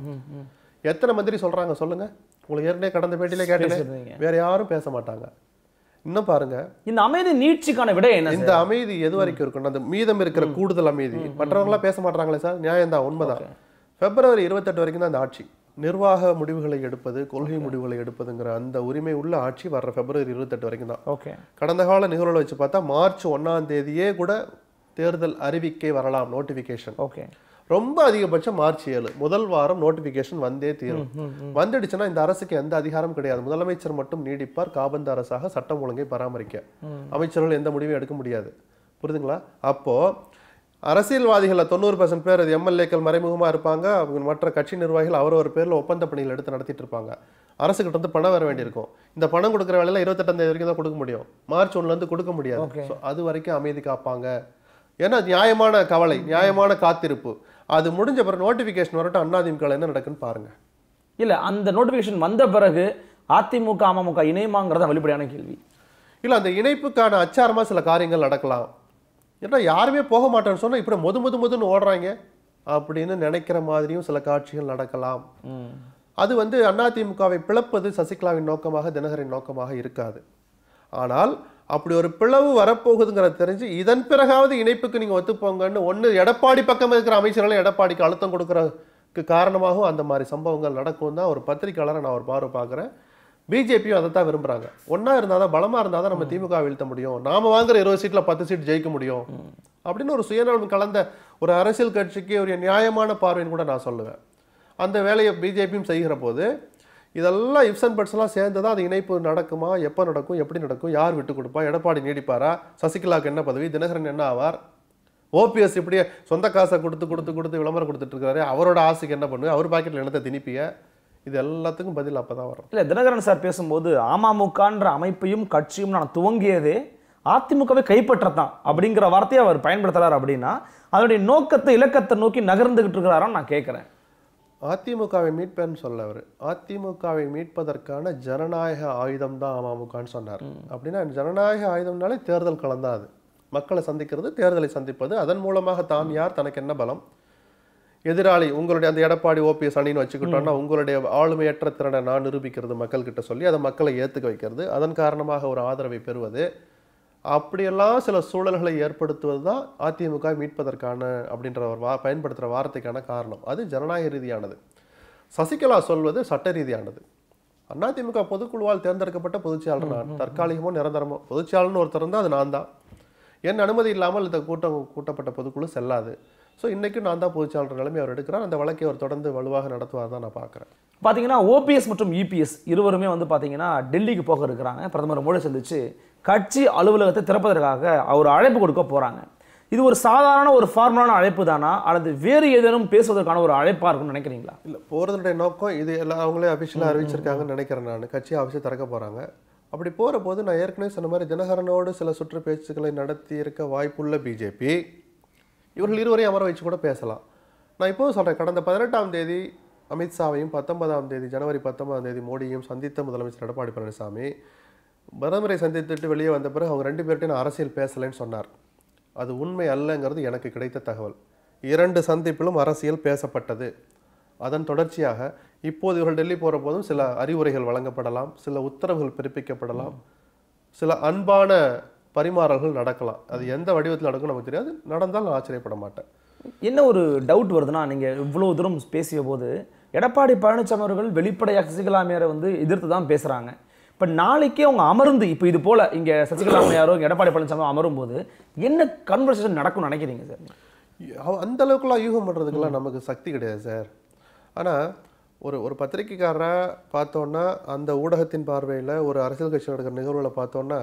எத்தனை மந்திரி சொல்றாங்க சொல்லுங்க. உங்களுக்கு ஏற்கனவே கடந்த பேட்டியில கேட்டேன். வேற யாரும் பேச மாட்டாங்க. இன்னும் பாருங்க. இந்த அமைதி நீட்சிக்கான விடை என்ன இந்த அமைதி எது வரைக்கும் இருக்கணும் அந்த மீதம் இருக்கிற கூடுதல் அமைதி. மற்றவங்களாம் பேச மாட்டாங்களே சார் நியாயம் தான் உண்மைதான். பிப்ரவரி இருபத்தெட்டு வரைக்கும் தான் அந்த ஆட்சி. நிர்வாக முடிவுகளை எடுப்பது கொள்கை முடிவுகளை எடுப்பதுங்கிற அந்த உரிமை உள்ள ஆட்சி வர்ற பிப்ரவரி இருபத்தெட்டு வரைக்கும் தான். ஓகே. கடந்த கால நிகழ்வுகளை வச்சு பார்த்தா மார்ச் ஒண்ணாம் தேதியே கூட தேர்தல் அறிவிக்கை வரலாம் நோட்டிபிகேஷன் ஓகே. ரொம்ப அதிகபட்சம் மார்ச் ஏழு. முதல் வாரம் நோட்டிபிகேஷன் வந்தே தீரும். வந்துடுச்சுன்னா இந்த அரசுக்கு எந்த அதிகாரம் கிடையாது. முதலமைச்சர் மட்டும் நீடிப்பார் காபந்த அரசாக சட்டம் ஒழுங்கை பராமரிக்க. அமைச்சர்கள் எந்த முடிவும் எடுக்க முடியாது. புரியுதுங்களா அப்போ அரசியல்வாதிகளில் தொண்ணூறு பர்சன்ட் பேர் அது எம்எல்ஏக்கள் மறைமுகமா இருப்பாங்க. அவங்க மற்ற கட்சி நிர்வாகிகள் அவரவர் பேர்ல ஒப்பந்த பணிகள் எடுத்து நடத்திட்டு இருப்பாங்க. அரசுகிட்ட இருந்து பணம் வர வேண்டியிருக்கும். இந்த பணம் கொடுக்குற வேலையில இருபத்தெட்டாம் தேதி வரைக்கும் தான் கொடுக்க முடியும். மார்ச் ஒண்ணுல இருந்து கொடுக்க முடியாது. So, அது வரைக்கும் அமைதி காப்பாங்க. ஏன்னா நியாயமான கவலை நியாயமான காத்திருப்பு. அது முடிஞ்ச பிறகு நோட்டிபிகேஷன் வரட்டும் அண்ணாதிமுக என்ன நடக்குன்னு பாருங்க. இல்ல அந்த நோட்டிபிகேஷன் வந்த பிறகு அதிமுக அமமுக இணையமாங்கிறத வெளிப்படையான கேள்வி. இல்ல அந்த இணைப்புக்கான அச்சாரமா சில காரியங்கள் நடக்கலாம். ஏன்னா யாருமே போக மாட்டேன்னு சொன்னா இப்படி முது முது முதுன்னு ஓடுறாங்க. அப்படின்னு நினைக்கிற மாதிரியும் சில காட்சிகள் நடக்கலாம். அது வந்து அதிமுகவை பிளப்பது சசிகலாவின் நோக்கமாக தினகரின் நோக்கமாக இருக்காது. ஆனால் அப்படி ஒரு பிளவு வரப்போகுதுங்கிறத தெரிஞ்சு இதன் பிறகாவது இணைப்புக்கு நீங்கள் ஒத்துப்போங்கன்னு ஒன்று எடப்பாடி பக்கம் இருக்கிற அமைச்சர்களும் எடப்பாடிக்கு அழுத்தம் கொடுக்குறதுக்கு காரணமாகவும் அந்த மாதிரி சம்பவங்கள் நடக்கும் தான் ஒரு பத்திரிக்கையாளரை நான் ஒரு பார்வை பார்க்குறேன். பிஜேபியும் அதை தான் விரும்புகிறாங்க ஒன்றா இருந்தால் தான் பலமாக இருந்தால் தான் நம்ம திமுக வீழ்த்த முடியும். நாம் வாங்குற இருபது சீட்டில் பத்து சீட் ஜெயிக்க முடியும். அப்படின்னு ஒரு சுயநலம் கலந்த ஒரு அரசியல் கட்சிக்கு ஒரு நியாயமான பார்வைன்னு கூட நான் சொல்லுவேன். அந்த வேலையை பிஜேபியும் செய்கிற போது இதெல்லாம் இப்ஸ் அண்ட் பட்ஸ்லாம் எல்லாம் சேர்ந்து தான் அது இணைப்பு நடக்குமா? எப்போ நடக்கும்? எப்படி நடக்கும்? யார் விட்டு கொடுப்பா? எடப்பாடி நீடிப்பாரா? சசிகலாவுக்கு என்ன பதவி? தினகரன் என்ன ஆவார்? ஓபிஎஸ் இப்படியே சொந்த காசை கொடுத்து கொடுத்து கொடுத்து விளம்பரம் கொடுத்துட்டு இருக்காரு. அவரோட ஆசைக்கு என்ன பண்ணுங்க அவர் பாக்கெட்டில் என்னத்தை திணிப்பிய இது எல்லாத்துக்கும் பதில் அப்போதான் வரும். இல்லை தினகரன் சார் பேசும்போது அமமுகன்ற அமைப்பையும் கட்சியும் நான் துவங்கியதே அதிமுகவை கைப்பற்றத்தான் அப்படிங்கிற வார்த்தையை அவர் பயன்படுத்துறாரு அப்படின்னா அதனுடைய நோக்கத்தை இலக்கத்தை நோக்கி நகர்ந்துகிட்டு இருக்கிறாரான்னு நான் கேட்குறேன் அதிமுகவை மீட்பேன்னு சொல்ல அவர். அதிமுகவை மீட்பதற்கான ஜனநாயக ஆயுதம் தான் அமமுகன்னு சொன்னார். அப்படின்னா ஜனநாயக ஆயுதம்னாலே தேர்தல் அது மக்களை சந்திக்கிறது தேர்தலை சந்திப்பது. அதன் மூலமாக தாம் யார் தனக்கு என்ன பலம்? எதிராளி உங்களுடைய அந்த எடப்பாடி ஓபிஎஸ் அணின்னு வச்சுக்கிட்டோம்னா உங்களுடைய ஆளுமையற்ற திறனை நான் நிரூபிக்கிறது மக்கள்கிட்ட சொல்லி அதை மக்களை ஏத்துக்க வைக்கிறது. அதன் காரணமாக ஒரு ஆதரவை பெறுவது. அப்படியெல்லாம் சில சூழல்களை ஏற்படுத்துவது தான் அதிமுக மீட்பதற்கான அப்படின்ற ஒரு வா பயன்படுத்துகிற வார்த்தைக்கான காரணம். அது ஜனநாயக ரீதியானது. சசிகலா சொல்வது சட்ட ரீதியானது. அதிமுக பொதுக்குழுவால் தேர்ந்தெடுக்கப்பட்ட பொதுச்செயலாளர் நான். தற்காலிகமோ நிரந்தரமோ பொதுச்செயலாளர்னு ஒருத்தர் இருந்தால் அது நான் தான். என் அனுமதி இல்லாமல் இந்த கூட்டம் கூட்டப்பட்ட பொதுக்குழு செல்லாது. ஸோ இன்னைக்கு நான் தான் பொதுச்செயலாளர் நிலைமை அவர் எடுக்கிறார். அந்த வழக்கை அவர் தொடர்ந்து வலுவாக நடத்துவார் தான் நான் பார்க்குறேன். பாத்தீங்கன்னா ஓபிஎஸ் மற்றும் இபிஎஸ் இருவருமே வந்து பாத்தீங்கன்னா டெல்லிக்கு போக இருக்கிறாங்க. பிரதமர் மோடி சந்திச்சு கட்சி அலுவலகத்தை திறப்பதற்காக அவர் அழைப்பு கொடுக்க போறாங்க. இது ஒரு சாதாரண ஒரு ஃபார்மலான அழைப்பு தானா? அல்லது வேறு ஏதேனும் பேசுவதற்கான ஒரு அழைப்பா இருக்கும்னு நினைக்கிறீங்களா? இல்லை போகிறதுடைய நோக்கம் இது எல்லாம் அவங்களே அஃபிஷியலாக அறிவிச்சிருக்காங்கன்னு நினைக்கிறேன் நான். கட்சி ஆஃபீஸை திறக்க போகிறாங்க அப்படி போகிற போது நான் ஏற்கனவே சொன்ன மாதிரி தினகரனோடு சில சுற்று பேச்சுக்களை நடத்தி இருக்க வாய்ப்புள்ள பிஜேபி இவர்கள் இருவரையும் அமர வச்சு கூட பேசலாம். நான் இப்போது சொல்கிறேன் கடந்த பதினெட்டாம் தேதி அமித்ஷாவையும் பத்தொன்பதாம் தேதி ஜனவரி பத்தொன்பதாம் தேதி மோடியையும் சந்தித்த முதலமைச்சர் எடப்பாடி பழனிசாமி. பிரதமரை சந்தித்துட்டு வெளியே வந்த பிறகு அவங்க ரெண்டு பேர்கிட்ட நான் அரசியல் பேசலைன்னு சொன்னார். அது உண்மை அல்லங்கிறது எனக்கு கிடைத்த தகவல். இரண்டு சந்திப்பிலும் அரசியல் பேசப்பட்டது. அதன் தொடர்ச்சியாக இப்போது இவர்கள் டெல்லி போகிற போதும் சில அறிவுரைகள் வழங்கப்படலாம் சில உத்தரவுகள் பிறப்பிக்கப்படலாம். சில அன்பான பரிமாறல்கள் நடக்கலாம். அது எந்த வடிவத்தில் நடக்கும் நமக்கு தெரியாது. நடந்தால் நான் ஆச்சரியப்பட மாட்டேன். என்ன ஒரு டவுட் வருதுன்னா நீங்க இவ்வளவு தூரம் பேசிய போது எடப்பாடி பழனிசாமி அவர்கள் வெளிப்படையாக சசிகலா அம்மையாரை வந்து எதிர்த்து தான் பேசுறாங்க. இப்ப நாளைக்கே அவங்க அமர்ந்து இப்போ இது போல இங்க சசிகலா இங்க எடப்பாடி பழனிசாமி அமரும் போது என்ன கன்வர்சேஷன் நடக்கும்னு நினைக்கிறீங்க சார் அந்த அளவுக்குலாம் யூகம் பண்ணுறதுக்கெல்லாம் நமக்கு சக்தி கிடையாது சார். ஆனால் ஒரு ஒரு பத்திரிக்கைக்காரரை பார்த்தோன்னா அந்த ஊடகத்தின் பார்வையில் ஒரு அரசியல் கட்சி நடக்கிற நிகழ்வுகளை பார்த்தோன்னா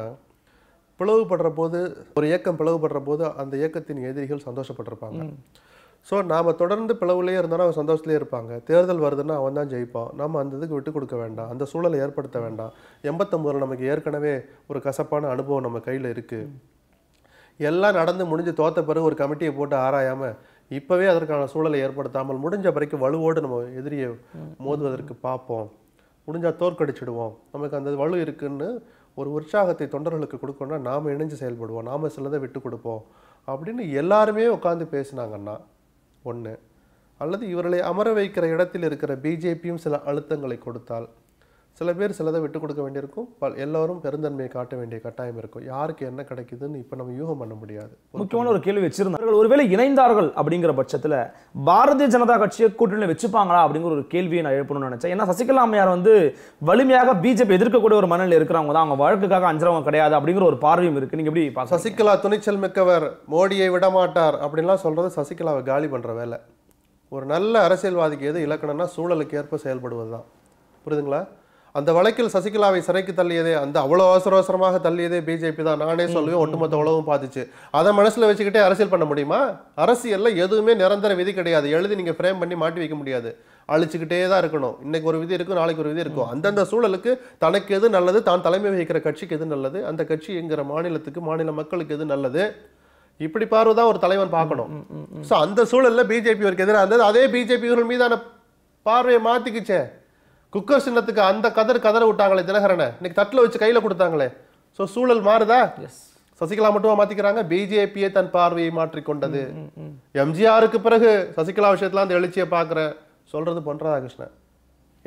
பிளவுபடுற போது ஒரு இயக்கம் பிளவுபடுற போது அந்த இயக்கத்தின் எதிரிகள் சந்தோஷப்பட்டிருப்பாங்க. ஸோ நாம் தொடர்ந்து பிளவுலேயே இருந்தாலும் அவன் சந்தோஷத்திலே இருப்பாங்க. தேர்தல் வருதுன்னா அவன் தான் ஜெயிப்பான். நம்ம அந்த இதுக்கு விட்டு கொடுக்க வேண்டாம். அந்த சூழலை ஏற்படுத்த வேண்டாம். எண்பத்தொம்பதுல நமக்கு ஏற்கனவே ஒரு கசப்பான அனுபவம் நம்ம கையில் இருக்குது எல்லாம் நடந்து முடிஞ்சு தோத்த பிறகு ஒரு கமிட்டியை போட்டு ஆராயாம இப்பவே அதற்கான சூழலை ஏற்படுத்தாமல் முடிஞ்ச வரைக்கும் வலுவோடு நம்ம எதிரியை மோதுவதற்கு பார்ப்போம். முடிஞ்சா தோற்கடிச்சிடுவோம். நமக்கு அந்த வலு இருக்குன்னு ஒரு உற்சாகத்தை தொண்டர்களுக்கு கொடுக்கணும்னா நாம் இணைஞ்சு செயல்படுவோம் நாம சிலதை விட்டு கொடுப்போம் அப்படின்னு எல்லாருமே உட்காந்து பேசினாங்கன்னா ஒன்று அல்லது இவர்களை அமர வைக்கிற இடத்தில் இருக்கிற பிஜேபியும் சில அழுத்தங்களை கொடுத்தால் சில பேர் சிலதை விட்டு கொடுக்க வேண்டியிருக்கும். பல் எல்லோரும் பெருந்தன்மையை காட்ட வேண்டிய கட்டாயம் இருக்கும். யாருக்கு என்ன கிடைக்குதுன்னு இப்போ நம்ம யூகம் பண்ண முடியாது. முக்கியமான ஒரு கேள்வி வச்சிருந்தார்கள் ஒருவேளை இணைந்தார்கள் அப்படிங்கிற பட்சத்துல பாரதிய ஜனதா கட்சியை கூட்டணியில் வச்சுப்பாங்களா அப்படிங்கிற ஒரு கேள்வியை நான் எழுப்பணும்னு நினைச்சேன். ஏன்னா சசிகலா அம்மையார் வந்து வலிமையாக பிஜேபி எதிர்க்கக்கூடிய ஒரு மனநிலை இருக்கிறவங்க தான். அவங்க வழக்குக்காக அஞ்சுறவங்க கிடையாது அப்படிங்கிற ஒரு பார்வையும் இருக்கு. நீங்க எப்படி சசிகலா துணிச்சல் மிக்கவர் மோடியை விடமாட்டார் அப்படின்லாம் சொல்றது சசிகலாவை காலி பண்ற வேலை. ஒரு நல்ல அரசியல்வாதிக்கு எது இலக்கணம்னா சூழலுக்கு ஏற்ப செயல்படுவது தான் புரியுதுங்களா? அந்த வழக்கில் சசிகலாவை சிறைக்கு தள்ளியதே அந்த அவ்வளோ அவசர அவசரமாக தள்ளியதே பிஜேபி தான். நானே சொல்லுவேன் ஒட்டுமொத்த உலகம் பார்த்துச்சு. அதை மனசுல வச்சுக்கிட்டே அரசியல் பண்ண முடியுமா? அரசியல்ல எதுவுமே நிரந்தர விதி கிடையாது. எழுதி நீங்க ஃப்ரேம் பண்ணி மாட்டி வைக்க முடியாது. அழிச்சுக்கிட்டே தான் இருக்கணும். இன்னைக்கு ஒரு விதி இருக்கும் நாளைக்கு ஒரு விதி இருக்கும். அந்தந்த சூழலுக்கு தனக்கு எது நல்லது தான் தலைமை வகிக்கிற கட்சிக்கு எது நல்லது அந்த கட்சி என்கிற மாநிலத்துக்கு மாநில மக்களுக்கு எது நல்லது இப்படி பார்வை தான் ஒரு தலைவன் பார்க்கணும். ஸோ அந்த சூழல்ல பிஜேபி அவருக்கு எதிராக இருந்தது. அதே பிஜேபி மீதான பார்வையை மாத்திக்கிச்சே. குக்கர் சின்னத்துக்கு அந்த கதர் கதற விட்டாங்களே தினகரனை. இன்னைக்கு தட்டுல வச்சு கையில கொடுத்தாங்களே. ஸோ சூழல் மாறுதா? எஸ் சசிகலா மட்டுமா மாத்திக்கிறாங்க? பிஜேபியே தன் பார்வையை மாற்றிக்கொண்டது எம்ஜிஆருக்கு பிறகு சசிகலா விஷயத்துல அந்த எழுச்சியை பார்க்கிறேன் சொல்றது பொன் ராதாகிருஷ்ணன்.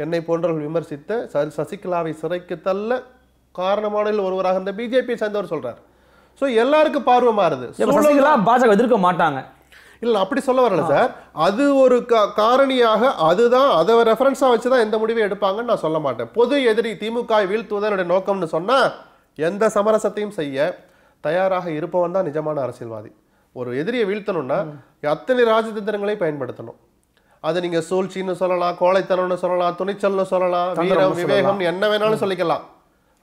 என்னை போன்றவர்கள் விமர்சித்த சசிகலாவை சிறைக்கு தள்ள காரணமான ஒருவராக இந்த பிஜேபியை சேர்ந்தவர் சொல்றார். சோ எல்லாருக்கும் பார்வை மாறுது. பாஜக எதிர்க்க மாட்டாங்க. இல்ல அப்படி சொல்ல வரல சார். அது ஒரு கா- காரணியாக அதுதான் அதை ரெஃபரன்ஸா வச்சு தான் எந்த முடிவை எடுப்பாங்கன்னு நான் சொல்ல மாட்டேன். பொது எதிரி திமுக வீழ்த்துவதன் என்னுடைய நோக்கம்னு சொன்னா எந்த சமரசத்தையும் செய்ய தயாராக இருப்பவன் தான் நிஜமான அரசியல்வாதி. ஒரு எதிரியை வீழ்த்தணும்னா அத்தனை ராஜதந்திரங்களை பயன்படுத்தணும். அது நீங்க சூழ்ச்சின்னு சொல்லலாம் கோழைத்தனம்னு சொல்லலாம் துணிச்சல்னு சொல்லலாம் வீரம் விவேகம் என்ன வேணாலும் சொல்லிக்கலாம்.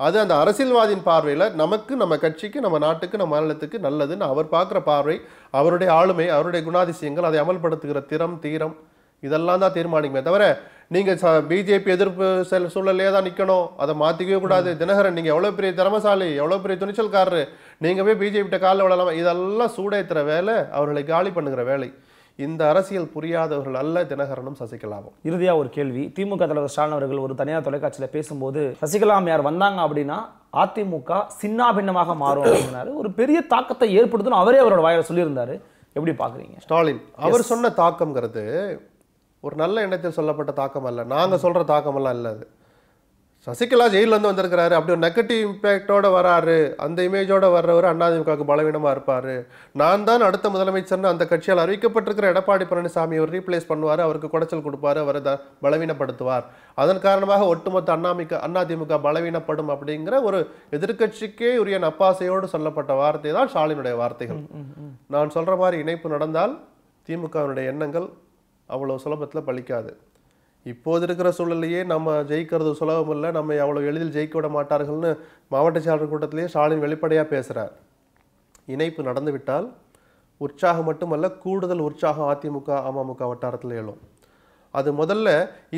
அது அந்த அரசியல்வாதியின் பார்வையில் நமக்கு நம்ம கட்சிக்கு நம்ம நாட்டுக்கு நம்ம மாநிலத்துக்கு நல்லதுன்னு அவர் பார்க்குற பார்வை அவருடைய ஆளுமை அவருடைய குணாதிசயங்கள் அதை அமல்படுத்துகிற திறம் தீரம் இதெல்லாம் தான் தீர்மானிக்குமே தவிர நீங்க பிஜேபி எதிர்ப்பு செல் சூழலே தான் நிற்கணும் அதை மாற்றிக்கவே கூடாது. தினகரன் நீங்கள் எவ்வளோ பெரிய திறமசாலி எவ்வளோ பெரிய துணிச்சல்காரரு. நீங்கள் போய் பிஜேபி கிட்ட காலில் விடலாமா இதெல்லாம் சூடேற்றுற வேலை அவர்களை காலி பண்ணுகிற வேலை. இந்த அரசியல் புரியாதவர்கள் அல்ல தினகரனும் சசிகலாவும். இறுதியா ஒரு கேள்வி. திமுக தலைவர் ஸ்டாலின் அவர்கள் ஒரு தனியார் தொலைக்காட்சியில பேசும்போது சசிகலா அம்மையார் வந்தாங்க அப்படின்னா அதிமுக சின்னாபின்னமாக மாறும் அப்படின்னாரு. ஒரு பெரிய தாக்கத்தை ஏற்படுத்தணும் அவரே அவரோட வாயில சொல்லியிருந்தாரு. எப்படி பாக்குறீங்க? ஸ்டாலின் அவர் சொன்ன தாக்கம்ங்கிறது ஒரு நல்ல எண்ணத்தில் சொல்லப்பட்ட தாக்கம் அல்ல நாங்க சொல்ற தாக்கமெல்லாம் இல்ல அது. சசிகலா ஜெயில்ல இருந்து வந்திருக்கிறாரு. அப்படி ஒரு நெகட்டிவ் இம்பேக்டோட வராரு. அந்த இமேஜோட வர்றவர் அதிமுகவுக்கு பலவீனமா இருப்பாரு. நான் தான் அடுத்த முதலமைச்சர்னு அந்த கட்சியால் அறிவிக்கப்பட்டிருக்கிற எடப்பாடி பழனிசாமி அவர் ரீப்ளேஸ் பண்ணுவார் அவருக்கு குடைச்சல் கொடுப்பாரு அவரை த- பலவீனப்படுத்துவார். அதன் காரணமாக ஒட்டுமொத்த அண்ணாமிக அதிமுக பலவீனப்படும் அப்படிங்கிற ஒரு எதிர்க்கட்சிக்கே உரிய நப்பாசையோடு சொல்லப்பட்ட வார்த்தை தான் ஸ்டாலினுடைய வார்த்தைகள். நான் சொல்ற மாதிரி இணைப்பு நடந்தால் திமுகவினுடைய எண்ணங்கள் அவ்வளவு சுலபத்துல பலிக்காது. இப்போது இருக்கிற சூழல்லையே நம்ம ஜெயிக்கிறது சுலபம் இல்லை. நம்ம அவ்வளவு எளிதில் ஜெயிக்க விட மாட்டார்கள்னு மாவட்ட செயலாளர் கூட்டத்திலேயே ஸ்டாலின் வெளிப்படையா பேசுறார். இணைப்பு நடந்துவிட்டால் உற்சாகம் மட்டுமல்ல கூடுதல் உற்சாகம் அதிமுக அமமுக வட்டாரத்தில் எழும். அது முதல்ல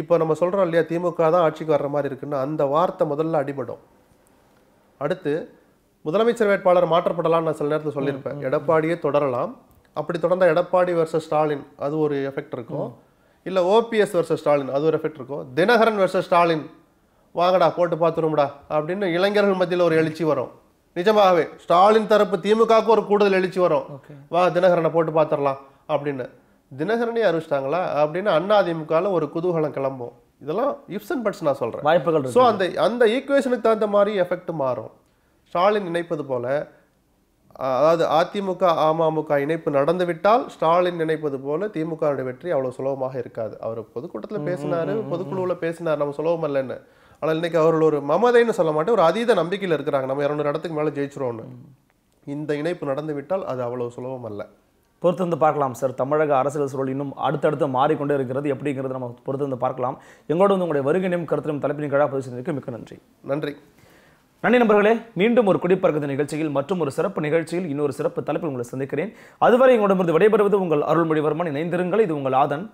இப்போ நம்ம சொல்றோம் இல்லையா திமுக தான் ஆட்சிக்கு வர்ற மாதிரி இருக்குன்னு அந்த வார்த்தை முதல்ல அடிபடும். அடுத்து முதலமைச்சர் வேட்பாளர் மாற்றப்படலாம்னு நான் சில நேரத்தில் சொல்லியிருப்பேன். எடப்பாடியே தொடரலாம். அப்படி தொடர்ந்தா எடப்பாடி வர்சஸ் ஸ்டாலின் அது ஒரு எஃபெக்ட் இருக்கும். இல்ல ஓபிஎஸ் வர்சஸ் ஸ்டாலின் அது ஒரு எஃபெக்ட் இருக்கும். தினகரன் வர்சஸ் ஸ்டாலின் வாங்கடா போட்டு பார்த்துரும்டா அப்படின்னு இளைஞர்கள் மத்தியில் ஒரு எழுச்சி வரும். நிஜமாகவே ஸ்டாலின் தரப்பு திமுகவுக்கு ஒரு கூடுதல் எழுச்சி வரும். வா தினகரனை போட்டு பார்த்துடலாம் அப்படின்னு. தினகரனே அறிவிச்சிட்டாங்களா அப்படின்னு அண்ணா திமுகல ஒரு குதூகலம் கிளம்பும். இதெல்லாம் இப்ஸ் அண்ட் பட்ஸ் நான் சொல்றேன். வாய்ப்புகள் ஸோ அந்த அந்த ஈக்குவேஷனுக்கு தகுந்த மாதிரி எஃபெக்ட் மாறும். ஸ்டாலின் நினைப்பது போல அதாவது அதிமுக அமமுக இணைப்பு நடந்துவிட்டால் ஸ்டாலின் நினைப்பது போல திமுக வெற்றி அவ்வளவு சுலபமாக இருக்காது. அவர் பொதுக்கூட்டத்தில் பேசினாரு பொதுக்குழுவுல பேசினார் நம்ம சுலபம் இல்லைன்னு. ஆனால் இன்னைக்கு அவர்கள் ஒரு மமதைன்னு சொல்ல மாட்டேன் ஒரு அதீத நம்பிக்கையில் இருக்கிறாங்க. நம்ம இரநூறு இடத்துக்கு மேலே ஜெயிச்சிருவோம்னு. இந்த இணைப்பு நடந்து விட்டால் அது அவ்வளவு சுலபம் அல்ல. பொறுத்து வந்து பார்க்கலாம் சார். தமிழக அரசியல் சூழல் இன்னும் அடுத்தடுத்து மாறிக்கொண்டே இருக்கிறது. எப்படிங்கிறது நம்ம பொறுத்து வந்து பார்க்கலாம். எங்களோட வந்து உங்களுடைய வருகையும் கருத்திலும் தலைப்பின் கழா பதிவு செய்ததற்கு மிக்க நன்றி. நன்றி. நன்றி நண்பர்களே மீண்டும் ஒரு குடிப்பறக்கத்து நிகழ்ச்சியில் மற்றும் ஒரு சிறப்பு நிகழ்ச்சியில் இன்னொரு சிறப்பு தலைப்பில் உங்களை சந்திக்கிறேன். அதுவரை உங்களிடமிருந்து விடைபெறுவது உங்கள் அருள்மொழிவர்மன். இணைந்திருங்கள் இது உங்கள் ஆதன்